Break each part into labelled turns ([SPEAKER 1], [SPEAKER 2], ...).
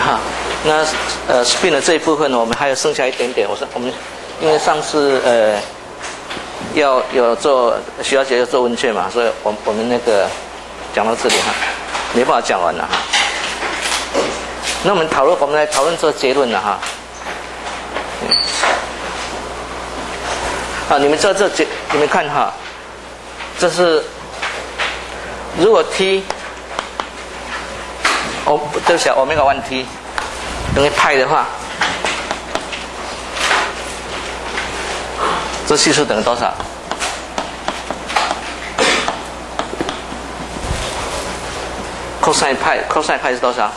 [SPEAKER 1] 哈，那呃 spin 的这一部分呢，我们还有剩下一点点。我说我们因为上次呃要有做徐小姐要做问卷嘛，所以我我们那个讲到这里哈，没办法讲完了哈。那我们讨论，我们来讨论这个结论了哈。好，你们知道这结，你们看哈，这是如果 T。哦，对不起，欧米伽 one t 等于派的话，这系数等于多少？cos 派 cos 派是多少？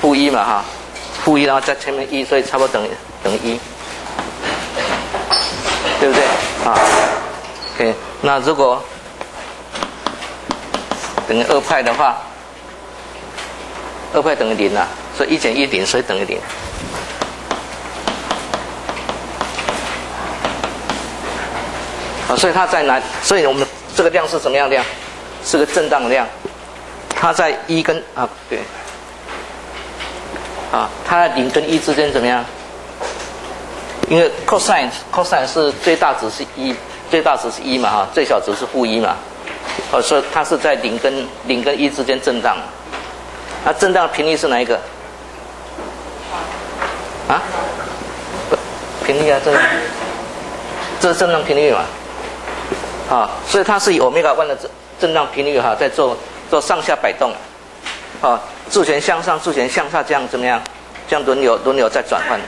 [SPEAKER 1] 负一嘛哈，负一然后在前面一，所以差不多等于等于一，对不对？啊，OK，那如果等于二派的话。二派等于零啊，所以一减一零，所以等于零。啊，所以它在哪？所以我们这个量是什么样量？是个震荡量。它在一跟啊对，啊，它在零跟一之间怎么样？因为 cosine cosine 是最大值是一，最大值是一嘛哈，最小值是负一嘛。哦，所以它是在零跟零跟一之间震荡。那震荡频率是哪一个？啊？频率啊，这个，这是震荡频率嘛？啊，所以它是以欧米伽 one 的震震荡频率哈，在做做上下摆动，啊，自旋向上，自旋向下，这样怎么样？这样轮流轮流在转换，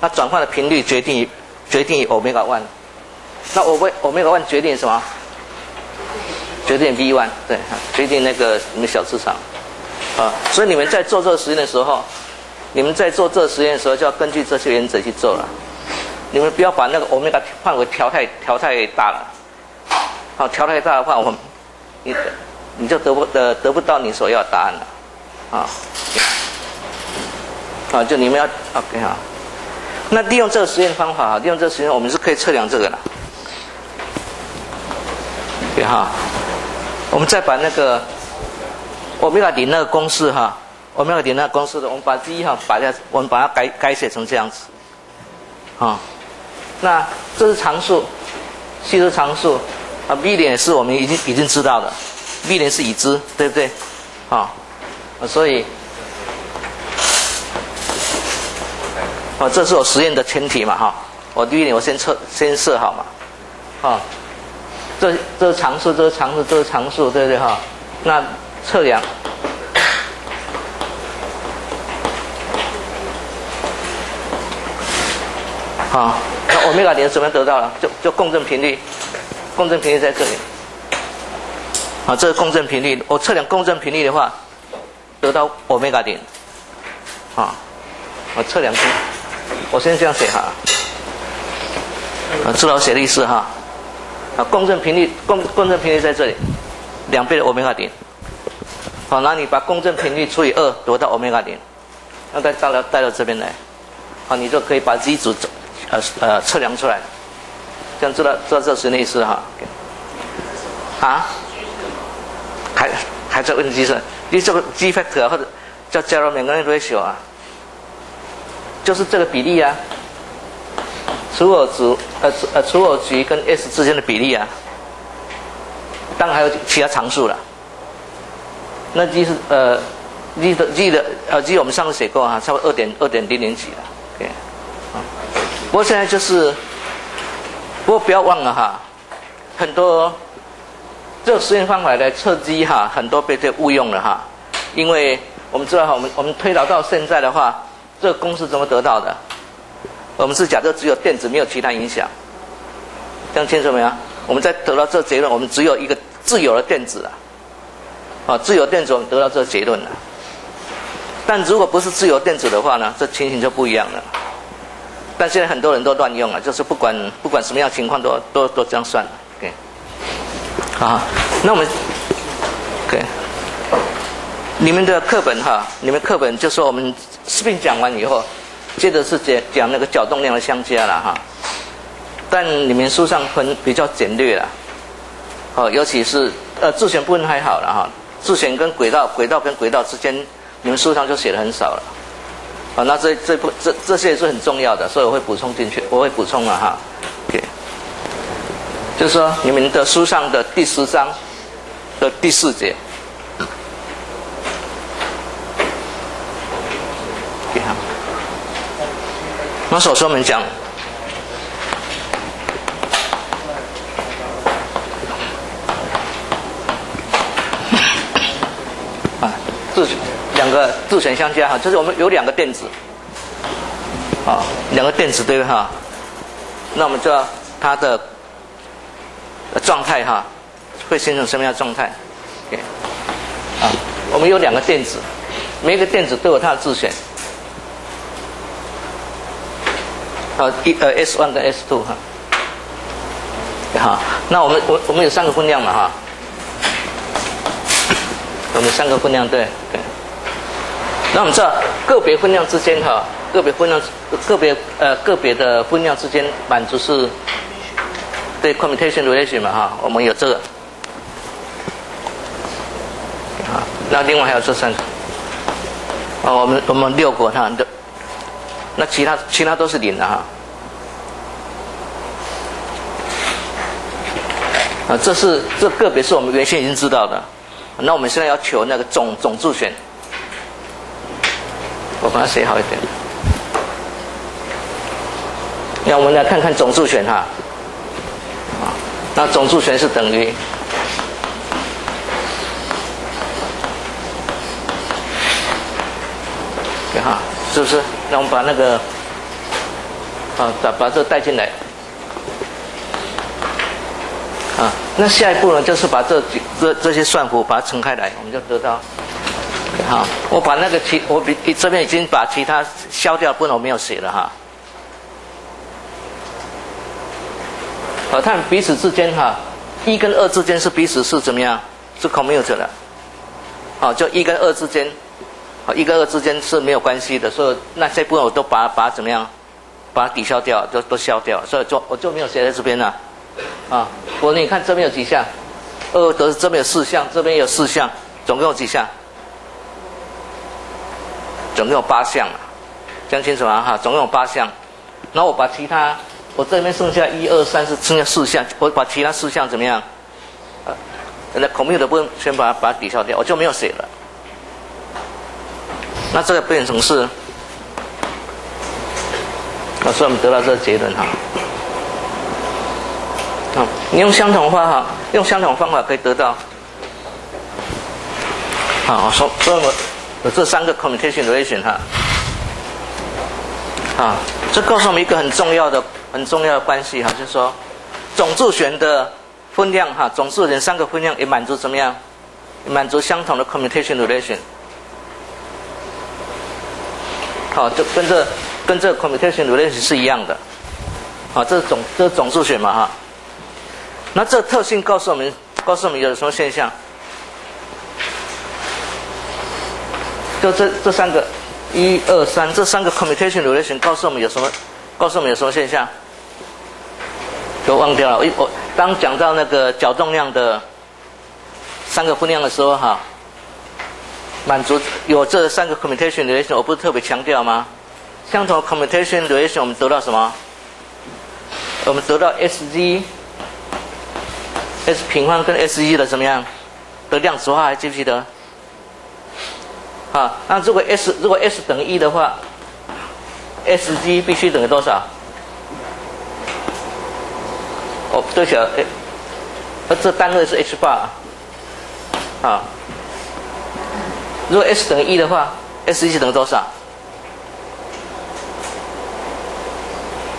[SPEAKER 1] 那转换的频率决定于决定于欧米伽 one，那欧米欧米伽 one 决定什么？决定 v one，对，决定那个你们小市场。啊，所以你们在做这个实验的时候，你们在做这个实验的时候，就要根据这些原则去做了。你们不要把那个欧米伽范围调太调太大了。好，调太大的话，我们你你就得不得得不到你所要的答案了。啊，啊，就你们要 OK 哈。那利用这个实验方法，利用这个实验，我们是可以测量这个的。对哈，我们再把那个。欧米伽点那个公式哈，欧米伽点那个公式的，我们把第一哈把它，我们把它改改写成这样子，啊，那这是常数，系数常数，啊，v 点是我们已经已经知道的，v 点是已知，对不对？啊，所以，啊，这是我实验的前提嘛哈，我 v 点我先测先设好嘛，啊，这这是常数，这是常数，这是常数，对不对哈？那测量，好，那欧米伽点怎么样得到了？就就共振频率，共振频率在这里。啊，这是共振频率，我测量共振频率的话，得到欧米伽点。啊，我测量，我先这样写哈。啊，知道写的意思哈。啊，共振频率，共共振频率在这里，两倍的欧米伽点。好，那你把共振频率除以二，得到欧米伽零，那再带到带到这边来，好，你就可以把 z 组呃呃测量出来，这样知道知道这是意思哈？啊？还还在问计算？你这个 g factor 或者叫 j e r o m a n ratio 啊，就是这个比例啊，除偶值呃呃除偶值跟 s 之间的比例啊，当然还有其他常数了。那 G 是呃，G 的 G 的呃 G 我们上次写过哈，差不多二点二点零零几了，OK，啊，不过现在就是，不过不要忘了哈，很多这个实验方法来测 G 哈，很多被这误用了哈，因为我们知道哈，我们我们推导到现在的话，这个公式怎么得到的？我们是假设只有电子没有其他影响，这样清楚没有？我们在得到这个结论，我们只有一个自由的电子啊。啊，自由电子得到这个结论了。但如果不是自由电子的话呢，这情形就不一样了。但现在很多人都乱用了，就是不管不管什么样情况都都都这样算了。OK，啊，那我们，OK，你们的课本哈，你们课本就说我们视频讲完以后，接着是讲讲那个角动量的相加了哈。但你们书上分比较简略了，哦，尤其是呃自选部分还好了哈。自旋跟轨道，轨道跟轨道之间，你们书上就写的很少了。啊，那这这部这这些也是很重要的，所以我会补充进去，我会补充了哈。OK，就是说你们的书上的第十章的第四节。那首先我们讲。两个自选相加哈，就是我们有两个电子，啊，两个电子对不对哈？那我们知道它的状态哈，会形成什么样的状态？OK，啊，我们有两个电子，每一个电子都有它的自选，啊，一呃 S one 跟 S two 哈，好，那我们我我们有三个分量嘛哈，我们三个分量对对。那我们知道个别分量之间哈，个别分量个别呃个别的分量之间满足是对 commutation relation 嘛哈，我们有这个。啊，那另外还有这三个。啊，我们我们六个哈的，那其他其他都是零的哈。啊，这是这个别是我们原先已经知道的，那我们现在要求那个总总自选。我把它写好一点。那我们来看看总数选哈，啊，那总数选是等于，哈，是不是？那我们把那个，啊，把把这带进来，啊，那下一步呢，就是把这几这这些算符把它乘开来，我们就得到。好，我把那个其我比这边已经把其他消掉，不能我没有写了哈。好，看彼此之间哈，一跟二之间是彼此是怎么样？是 commute 的。好，就一跟二之间，好，一跟二之间是没有关系的，所以那些部分我都把把怎么样，把它抵消掉，都都消掉，所以就我就没有写在这边了。啊，我你看这边有几项？二得这边有四项，这边有四项，总共有几项？总共有八项，讲清楚啊哈，总共有八项。然后我把其他，我这边剩下一二三四，剩下四项，我把其他四项怎么样？呃，那孔明的部分先把它把它抵消掉，我就没有写了。那这个变成是，所以我们得到这个结论哈。啊，你用相同方法，用相同方法可以得到。好，说所以我。这三个 commutation relation 哈，啊，这告诉我们一个很重要的、很重要的关系哈，就是说总数弦的分量哈，总数弦三个分量也满足怎么样？满足相同的 commutation relation。好，就跟这跟这 commutation relation 是一样的。好，这是总这是总数弦嘛哈？那这特性告诉我们，告诉我们有什么现象？就这这三个，一二三，这三个 commutation relation 告诉我们有什么？告诉我们有什么现象？都忘掉了。我当讲到那个角动量的三个分量的时候，哈，满足有这三个 commutation relation，我不是特别强调吗？相同 commutation relation，我们得到什么？我们得到 S z S 平方跟 S 一的怎么样？的量子化还记不记得？啊，那如果 S 如果 S 等于一的话，S G 必须等于多少？哦，对不起啊，呃，这单位是 H 八啊。如果 S 等于一的话，S G 等于多少？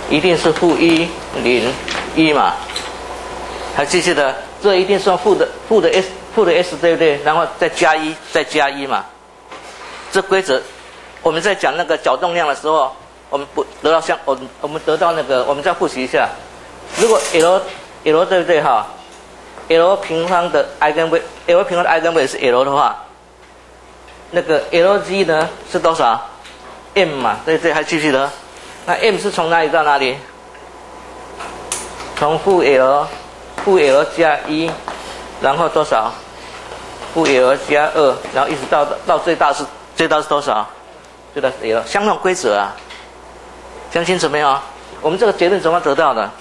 [SPEAKER 1] 一定是负一零一嘛？还记不记得？这一定是负的负的 S 负的 S 对不对？然后再加一再加一嘛？这规则，我们在讲那个角动量的时候，我们不得到相，我我们得到那个，我们再复习一下。如果 L L 对不对哈？L 平方的 eigenvalue，L 平方的 eigenvalue 是 L 的话，那个 Lg 呢是多少？m 嘛，对对，还记不记得？那 m 是从哪里到哪里？从负 L 负 L 加一，然后多少？负 L 加二，然后一直到到最大是。最大是多少？对到 L，相同规则啊，讲清楚没有？我们这个结论怎么得到的？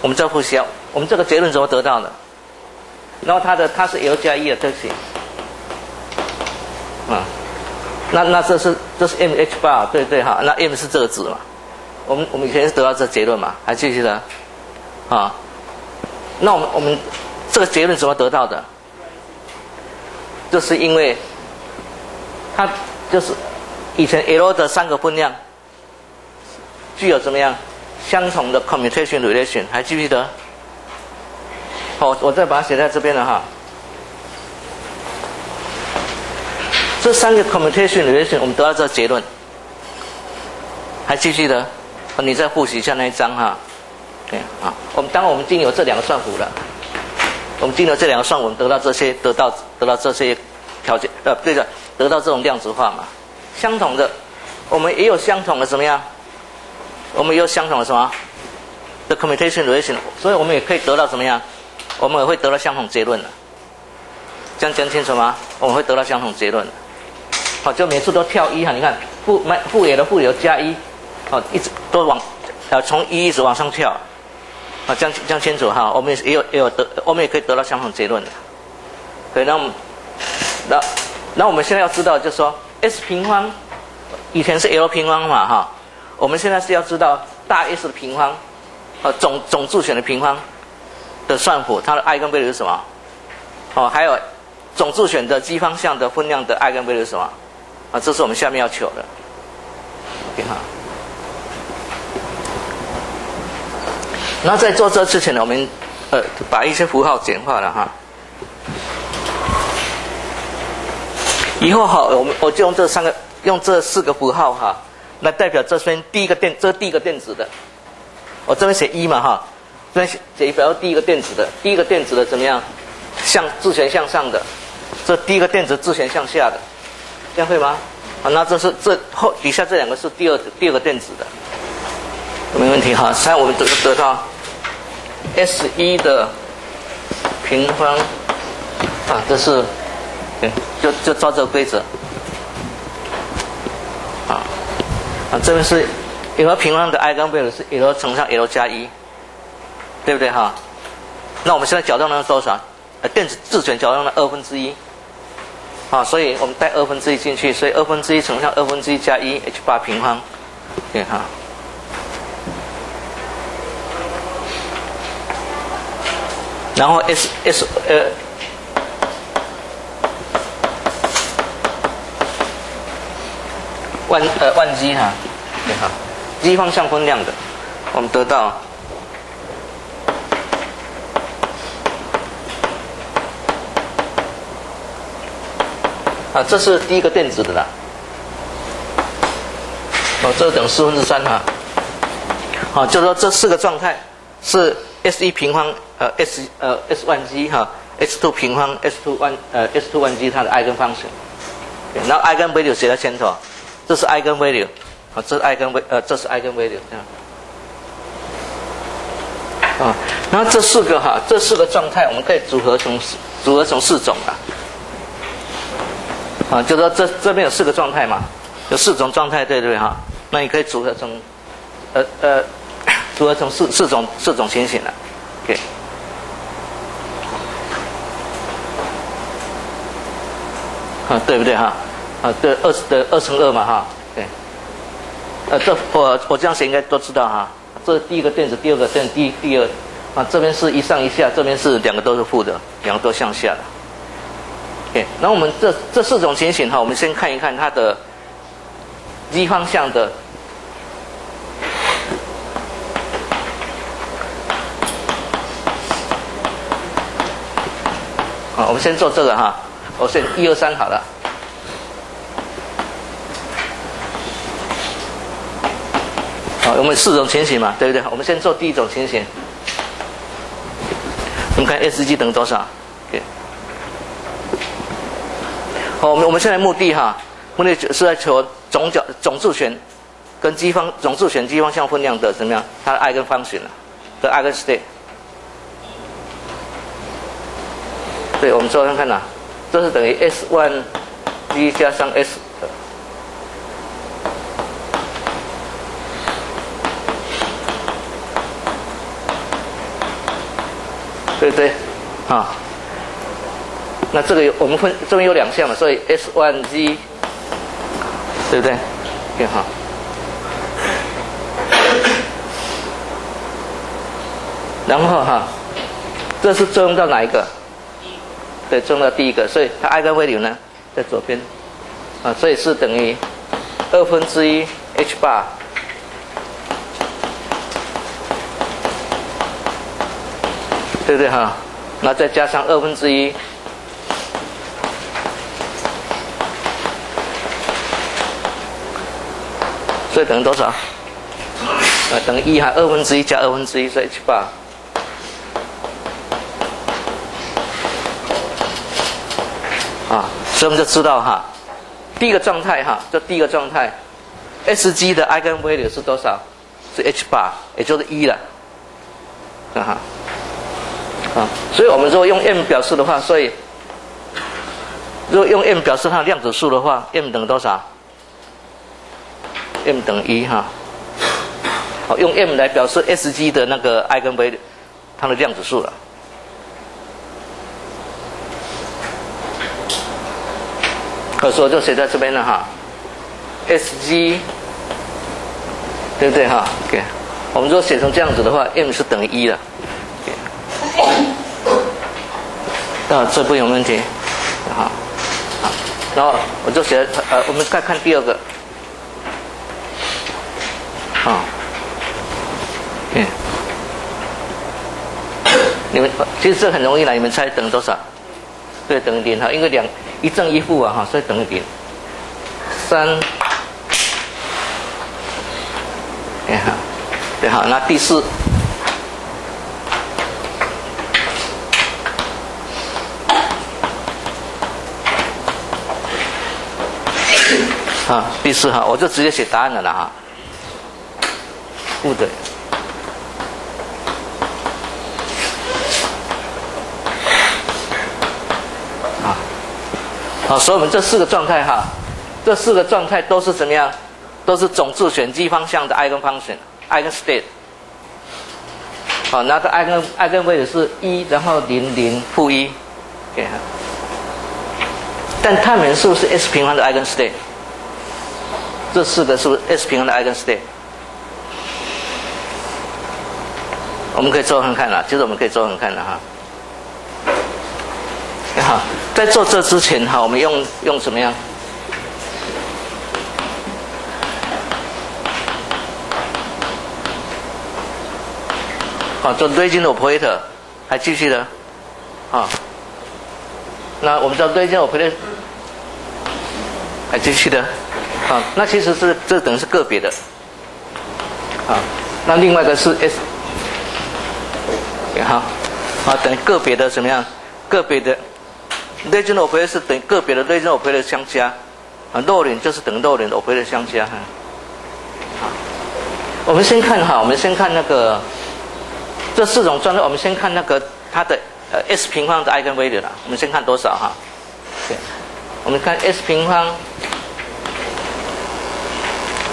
[SPEAKER 1] 我们再复习，我们这个结论怎么得到的？然后它的它是 L 加一的特性，啊，那那这是这是 M H 八，对对哈，那 M 是这个值嘛？我们我们以前是得到这结论嘛？还记不记得？啊，那我们我们这个结论怎么得到的？就是因为它就是以前 L 的三个分量具有怎么样相同的 commutation relation，还记不记得？好，我再把它写在这边了哈。这三个 commutation relation，我们得到这个结论，还记不记得？你再复习一下那一章哈。对啊，我们当我们经由这两个算符了，我们经由这两个算，我们得到这些，得到得到这些条件，呃，对的，得到这种量子化嘛。相同的，我们也有相同的怎么样？我们也有相同的什么？the commutation relation，所以我们也可以得到怎么样？我们也会得到相同结论的。这样讲清楚吗？我们会得到相同结论的。好，就每次都跳一哈，你看负负负也的负有加一，好，一直都往，呃，从一一直往上跳。啊，这样这样清楚哈，我们也有也有得，我们也可以得到相同结论的。可以，那我们，那那我们现在要知道，就是说 S 平方以前是 L 平方嘛哈，我们现在是要知道大 S 的平方，呃总总助选的平方的算符，它的 i 跟倍率是什么？哦，还有总助选的基方向的分量的 i 跟倍率是什么？啊，这是我们下面要求的。OK 哈。那在做这之前呢，我们呃把一些符号简化了哈。以后哈，我们我就用这三个，用这四个符号哈，来代表这边第一个电，这第一个电子的。我这边写一嘛哈，这边写写表第一个电子的，第一个电子的怎么样？向自旋向上的，这第一个电子自旋向下的，这样会吗？好，那这是这后底下这两个是第二第二个电子的，没问题哈。现在我们得得到。S 一的平方啊，这是就就照这个规则啊啊，这边是 L 平方的 i 根倍率是 L 乘上 L 加一，对不对哈？那我们现在角动能多少？呃，电子自旋角动的二分之一啊，所以我们带二分之一进去，所以二分之一乘上二分之一加一 h 八平方，对哈。然后 S S 呃万呃万基哈，对哈，基方向分量的，我们得到啊，这是第一个电子的啦，哦，这等四分之三哈，好，就是说这四个状态是 S 一平方。呃，S 呃 S 万 G 哈，S two 平方 S two 万呃 S two 万 G 它的 eigen function，然后 eigen value 写在前头，这是 eigen value，啊，这是 eigenv，呃这是 eigen value 这样，啊，然后这四个哈，这四个状态我们可以组合成组合成四种啊，啊，就说这这边有四个状态嘛，有四种状态对不对哈？那你可以组合成，呃呃，组合成四四种四种情形了，OK。啊，对不对哈？啊，对，二的二乘二嘛哈，对。呃，这我我这样写应该都知道哈。这第一个电子，第二个电第第二，啊，这边是一上一下，这边是两个都是负的，两个都向下的。OK，那我们这这四种情形哈，我们先看一看它的一方向的。好，我们先做这个哈。我先一二三好了，好，我们四种情形嘛，对不对？我们先做第一种情形，我们看 S G 等于多少？OK，好，我们我们现在目的哈，目的是在求总角总数旋跟基方总数旋基方向分量的怎么样？它的 I 跟方旋了的爱跟 state，对，我们做看看呐。这是等于 S one G 加上 S 对不对？啊，那这个有我们分这边有两项嘛，所以 S one Z，对不对？对哈。然后哈，这是作用到哪一个？对，作用到第一个，所以它 eigenvalue 呢在左边，啊，所以是等于二分之一 h bar，对不对哈？那再加上二分之一，所以等于多少？呃，等于一哈，二分之一加二分之一是 h bar。啊，所以我们就知道哈，第一个状态哈，这第一个状态，S G 的 eigenvalue 是多少？是 h 八也就是一了，啊哈，啊，所以我们如果用 m 表示的话，所以如果用 m 表示它的量子数的话，m 等于多少？m 等于一哈，好，用 m 来表示 S G 的那个 i 和 v 它的量子数了。可说就写在这边了哈，S G，对不对哈？OK，我们如果写成这样子的话，m 是等于一的。啊，这不有问题，好，好，然后我就写呃，我们再看第二个，好，嗯，你们其实这很容易了，你们猜等多少？对，等于零哈，因为两。一正一负啊，哈，所以等于零。三，哎哈，对好，那第四，啊，第四哈，我就直接写答案了啦哈。负的。好，所以我们这四个状态哈，这四个状态都是怎么样？都是总自选积方向的 eigenfunction，eigen state。好，那个 eigen eigen 位置是一，然后零零负一，对哈。但它们是不是 S 平方的 eigen state？这四个是不是 S 平衡的 eigen state？我们可以做看看了，其实我们可以做看看了哈。好，在做这之前哈，我们用用什么样？好，做 region operator 还继续的，啊，那我们叫 region operator，还继续的，啊，那其实是这等于是个别的，啊，那另外一个是 S，好，啊，等于个别的怎么样？个别的。regional operator 是等于个别的 regional operator 相加，啊，弱点就是等弱点的 operator 相加哈。好，我们先看哈，我们先看那个这四种状态，我们先看那个它的呃 S 平方的 eigenvalue 啦。我们先看多少哈？对，我们看 S 平方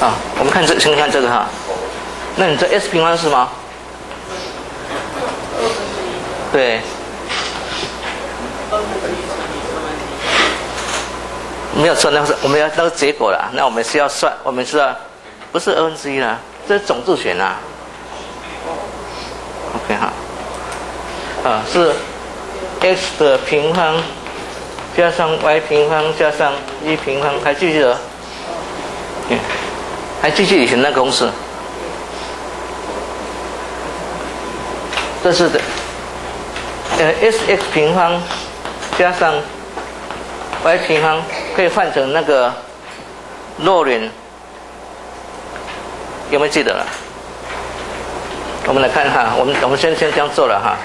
[SPEAKER 1] 啊，我们看这先看这个哈。那你这 S 平方是什么？对。没有算，那是我们要那个结果了。那我们是要算，我们是要不是二分之一啦，这是总自选啊。OK 哈，啊是 x 的平方加上 y 平方加上一平方，还记不记得，还继续以前那个公式。这是的，呃 s x 平方加上。y 平方可以换成那个洛伦，有没有记得了？我们来看哈，我们我们先先这样做了哈，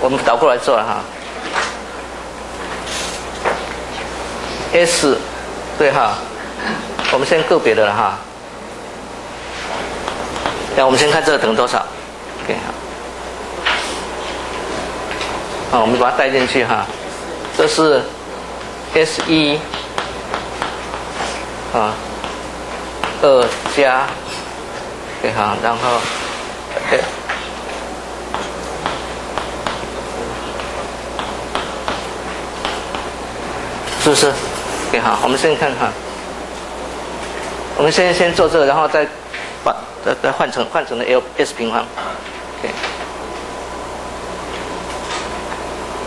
[SPEAKER 1] 我们倒过来做了哈。S 对哈，我们先个别的了哈。那我们先看这个等于多少。等一好。啊我们把它带进去哈。这是 s 一。啊。二加。对哈然后对是不是？你好我们先看看我们先先做这个，然后再把再再换成换成的 L S 平方，OK，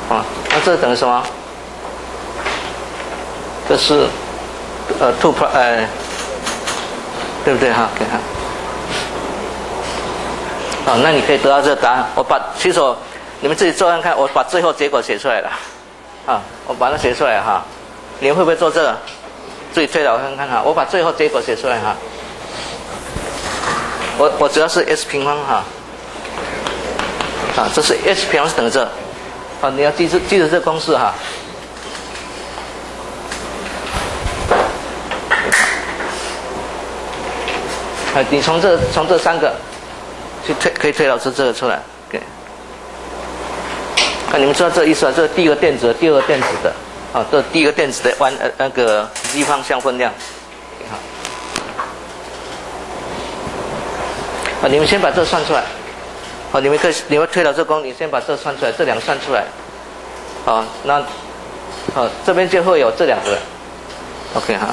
[SPEAKER 1] 啊，那这等于什么？这是呃 two p 呃，对不对哈？OK。好，那你可以得到这个答案。我把其实你们自己做看看，我把最后结果写出来了。啊，我把它写出来哈。你会不会做这个？自己推导看看哈。我把最后结果写出来哈。我我主要是 s 平方哈。啊，这是 s 平方是等于这。啊，你要记住记住这公式哈。啊，你从这从这三个。去推可以推导出这个出来，给。看你们知道这意思啊？这是第一个电子，第二个电子的，啊，这第一个电子的弯呃那个一方向分量，好。啊，你们先把这算出来，好，你们可以你们推导这公，你先把这算出来，这两个算出来，好，那，好，这边就会有这两个，OK 哈。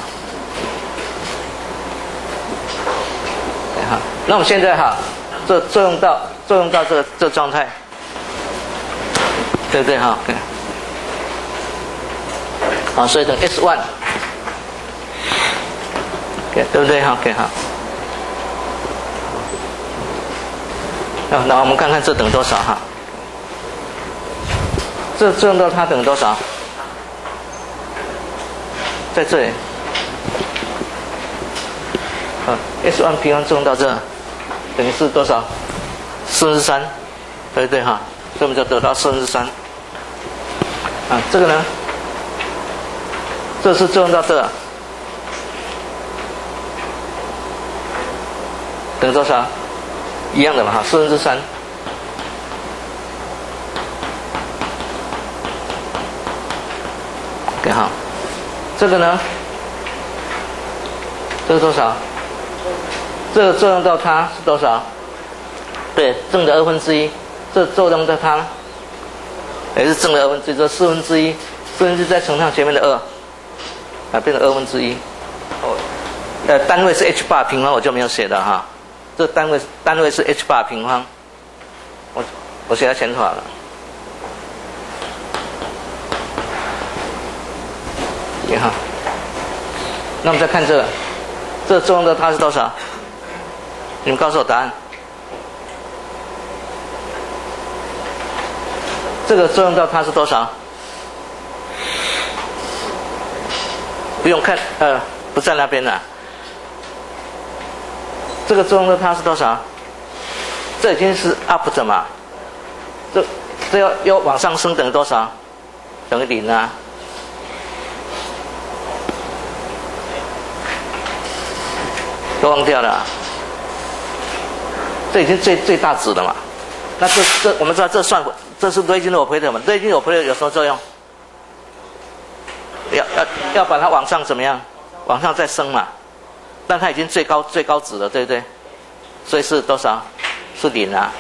[SPEAKER 1] 好，那我们现在哈。这作用到作用到这个这状态，对不对哈？好，所以等 S one，对不对哈？OK 哈。那那我们看看这等多少哈？这作用到它等多少？在这里，啊，S one 平方作用到这。等于是多少？四分之三，对不对哈？所以我们就得到四分之三。啊，这个呢？这是作用到这，等于多少？一样的嘛哈，四分之三。OK 好，这个呢？这是多少？这个作用到它是多少？对，正的二分之一。这作用到它呢也是正的二分之一，这四分之一，四分之一再乘上前面的二，啊，变成二分之一。哦，呃，单位是 h 八平方，我就没有写的哈。这单位单位是 h 八平方，我我写在前头了。你好，那我们再看这个，这作用到它是多少？你们告诉我答案。这个作用到它是多少？不用看，呃，不在那边了。这个作用到它是多少？这已经是 up 的嘛？这这要要往上升等于多少？等于零啊？都忘掉了。这已经最最大值了嘛？那这这我们知道这算这是瑞金的 operator 嘛？瑞金 operator 有什么作用？要要要把它往上怎么样？往上再升嘛？但它已经最高最高值了，对不对？所以是多少？是零啊！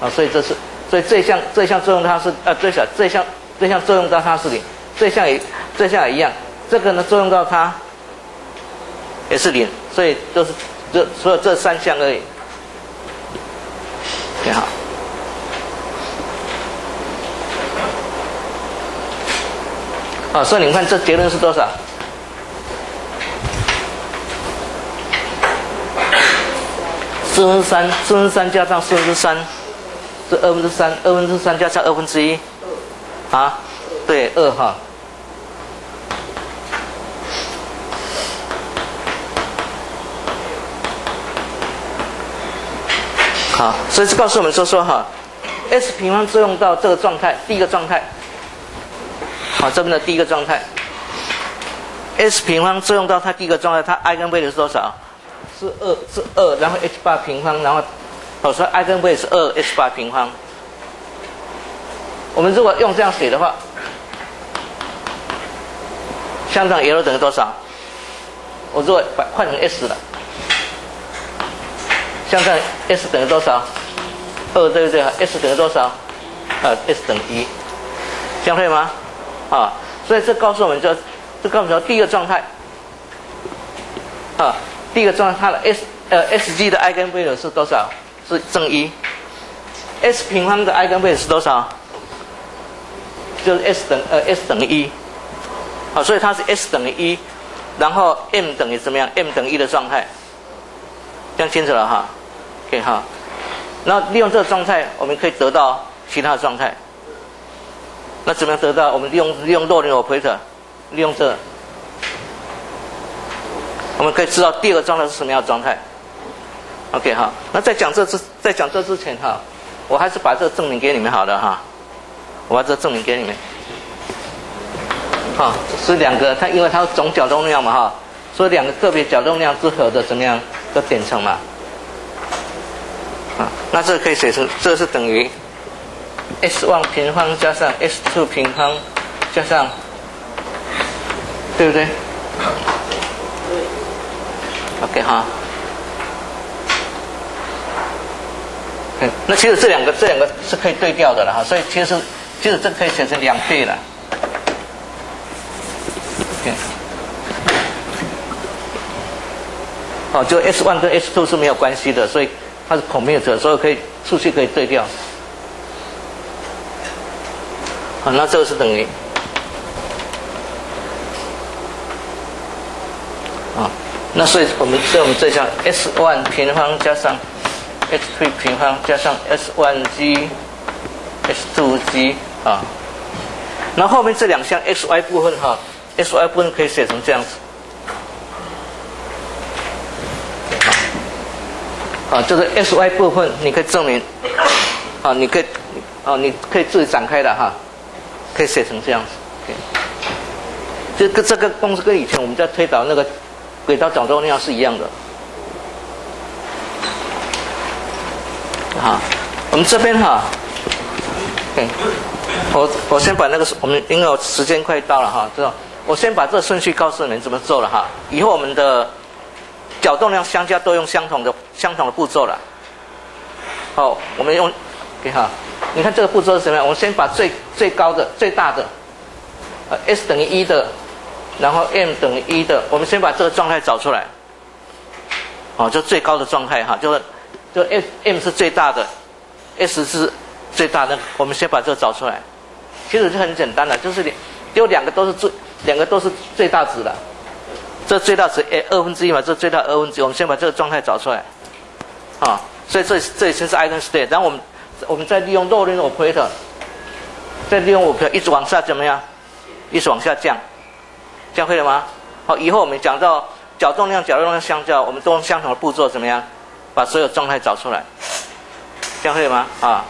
[SPEAKER 1] 啊，所以这是所以这项这项作用它是呃最小这项这项作用到它是零，这项也这项也一样，这个呢作用到它也是零，所以就是这所有这三项而已。你好。啊，所以你们看这结论是多少？四分之三，四分之三加上四分之三，是二分之三，二分之三加上二分之一，啊，对，二哈。好，所以是告诉我们说说哈，S 平方作用到这个状态，第一个状态，好，这边的第一个状态，S 平方作用到它第一个状态，它 eigen 位是多少？是二，是二，然后 h 八平方，然后，我说 eigen 位是二 h 八平方。我们如果用这样写的话，向上 L 等于多少？我如果把换成 S 了。向上 S 等于多少？二对不对？S 等于多少？啊，S 等于一，这样会吗？啊，所以这告诉我们，就这告诉我们第一个状态，啊，第一个状态它的 S 呃 S G 的 eigenvalue 是多少？是正一。S 平方的 eigenvalue 是多少？就是 S 等呃 S 等于一。好，所以它是 S 等于一，然后 M 等于怎么样？M 等于一的状态，这样清楚了哈？OK 哈。那利用这个状态，我们可以得到其他的状态。那怎么样得到？我们利用利用洛林 operator，利用这，我们可以知道第二个状态是什么样的状态。OK 哈。那在讲这之在讲这之前哈，我还是把这个证明给你们好了哈。我把这个证明给你们。好，是两个，它因为它是总角动量嘛哈，所以两个个别角动量之和的怎么样的点乘嘛。啊，那这可以写成，这是等于 s one 平方加上 s two 平方加上，对不对？OK 哈。嗯，那其实这两个这两个是可以对调的了哈，所以其实其实这可以写成两倍了。OK。哦，就 s one 跟 s two 是没有关系的，所以。它是 commute，所以可以数据可以对调。啊，那这个是等于啊，那所以我们所以我们这项 s one 平方加上 s three 平方加上 s one g s two g 啊，那后面这两项 x y 部分哈，x y 部分可以写成这样子。啊，这个 S Y 部分你可以证明，啊，你可以，啊，你可以自己展开的哈，可以写成这样子。这个这个公式跟以前我们在推导那个轨道角动量是一样的。好，我们这边哈，我我先把那个我们因为我时间快到了哈，知道？我先把这个顺序告诉你们怎么做了哈，以后我们的。角动量相加都用相同的相同的步骤了。好，我们用，给哈，你看这个步骤是什么样？我们先把最最高的、最大的，呃，S 等于一的，然后 M 等于一的，我们先把这个状态找出来。哦，就最高的状态哈，就是，就 S M 是最大的，S 是最大的，我们先把这个找出来。其实是很简单的，就是两，就两个都是最，两个都是最大值的。这最大值诶二分之一嘛，这最大二分之一，我们先把这个状态找出来，啊，所以这这里先是 eigenstate，然后我们我们再利用洛林 operator，再利用我们一直往下怎么样，一直往下降，这样会了吗？好，以后我们讲到角动量、角动量相交，我们都用相同的步骤怎么样，把所有状态找出来，这样会了吗？啊。